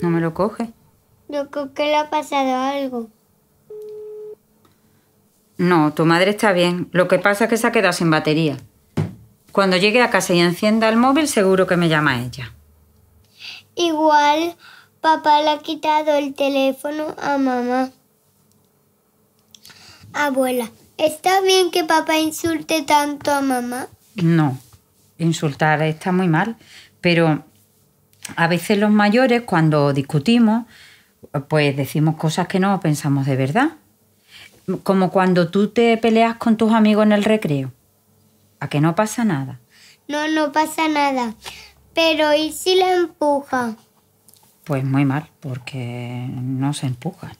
No me lo coge. Yo creo que le ha pasado algo. No, tu madre está bien. Lo que pasa es que se ha quedado sin batería. Cuando llegue a casa y encienda el móvil, seguro que me llama ella. Igual papá le ha quitado el teléfono a mamá. Abuela, ¿está bien que papá insulte tanto a mamá? No, insultar está muy mal, pero a veces los mayores cuando discutimos, pues decimos cosas que no pensamos de verdad. Como cuando tú te peleas con tus amigos en el recreo. ¿A que no pasa nada? No, no pasa nada. Pero ¿y si la empuja? Pues muy mal, porque no se empuja.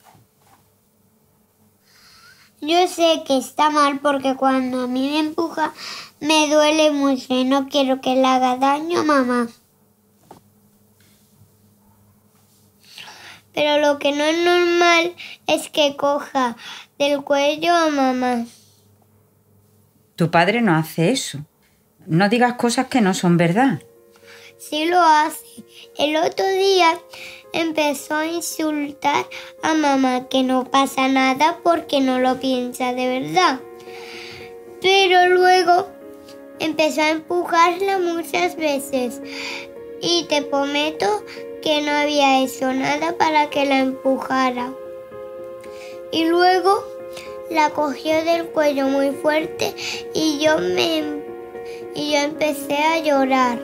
Yo sé que está mal porque cuando a mí me empuja me duele mucho y no quiero que le haga daño a mamá. Pero lo que no es normal es que coja del cuello a mamá. Tu padre no hace eso. No digas cosas que no son verdad. Sí lo hace. El otro día empezó a insultar a mamá que no pasa nada porque no lo piensa de verdad. Pero luego empezó a empujarla muchas veces y te prometo que no había hecho nada para que la empujara. Y luego la cogió del cuello muy fuerte y yo me y yo empecé a llorar.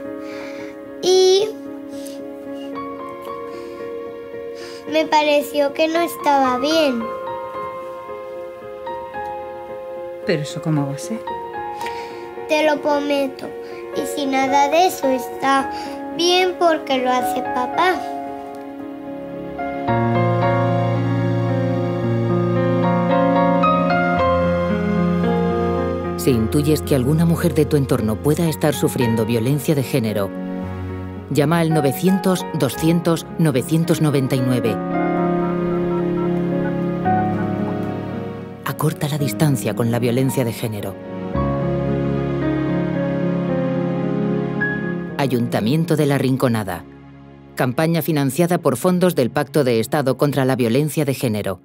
Y me pareció que no estaba bien. Pero eso cómo va a ser? Te lo prometo. Y si nada de eso está bien porque lo hace papá. Si intuyes que alguna mujer de tu entorno pueda estar sufriendo violencia de género, llama al 900-200-999. Acorta la distancia con la violencia de género. Ayuntamiento de la Rinconada. Campaña financiada por fondos del Pacto de Estado contra la Violencia de Género.